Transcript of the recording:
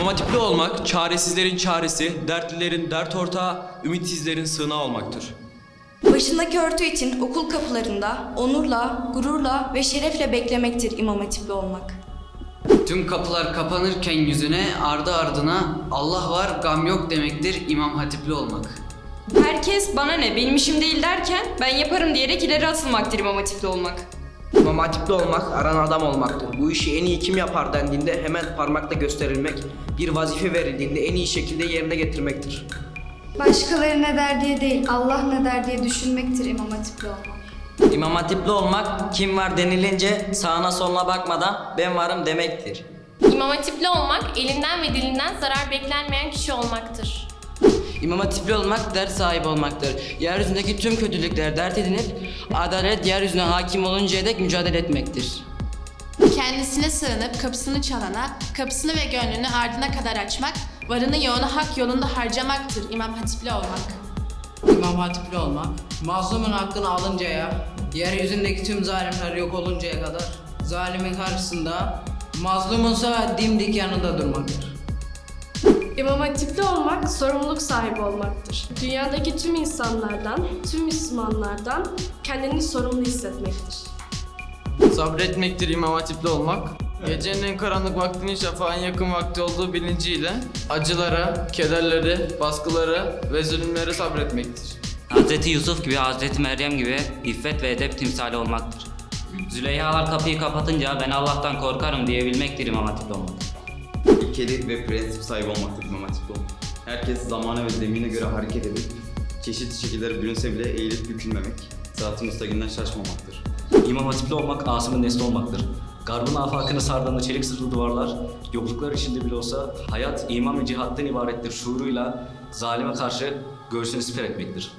Hatipli olmak, çaresizlerin çaresi, dertlilerin dert ortağı, ümitsizlerin sığınağı olmaktır. Başındaki örtü için okul kapılarında onurla, gururla ve şerefle beklemektir İmam Hatipli olmak. Tüm kapılar kapanırken yüzüne ardı ardına Allah var gam yok demektir İmam Hatipli olmak. Herkes bana ne benim işim değil derken ben yaparım diyerek ileri atılmaktır İmam Hatipli olmak. İmam olmak, aran adam olmaktır. Bu işi en iyi kim yapar dendiğinde hemen parmakla gösterilmek, bir vazife verildiğinde en iyi şekilde yerine getirmektir. Başkaları ne der diye değil, Allah ne der diye düşünmektir İmam Hatipli olmak. İmam hatipli olmak kim var denilince sağına soluna bakmadan ben varım demektir. İmam hatipli olmak, elinden ve dilinden zarar beklenmeyen kişi olmaktır. İmam hatipli olmak dert sahibi olmaktır. Yeryüzündeki tüm kötülükleri dert edinip adalet yeryüzüne hakim oluncaya dek mücadele etmektir. Kendisine sığınıp kapısını çalana, kapısını ve gönlünü ardına kadar açmak, varını yoğunu hak yolunda harcamaktır İmam Hatipli olmak. İmam hatipli olmak, mazlumun hakkını alıncaya, yeryüzündeki tüm zalimler yok oluncaya kadar zalimin karşısında, mazlumunsa dimdik yanında durmaktır. İmam hatipli olmak sorumluluk sahibi olmaktır. Dünyadaki tüm insanlardan, tüm Müslümanlardan kendini sorumlu hissetmektir. Sabretmektir imam hatipli olmak. Gecenin en karanlık vaktinin şafağın yakın vakti olduğu bilinciyle acılara, kederlere, baskılara ve zulümlere sabretmektir. Hz. Yusuf gibi Hz. Meryem gibi iffet ve edep timsali olmaktır. Züleyhalar kapıyı kapatınca ben Allah'tan korkarım diyebilmektir İmam Hatipli olmak. İlkeli ve prensip sahibi olmaktır İmam Hatipli olmak. Herkes zamana ve zemine göre hareket edip çeşitli şekillere bürünse bile eğilip bükülmemek, sırat-ı müstakimden şaşmamaktır. İmam hatipli olmak Asım'ın nesli olmaktır. Garbın afakını sardığında çelik sırtlı duvarlar, yokluklar içinde bile olsa hayat iman ve cihattan ibarettir şuuruyla zalime karşı göğsünü siper etmektir.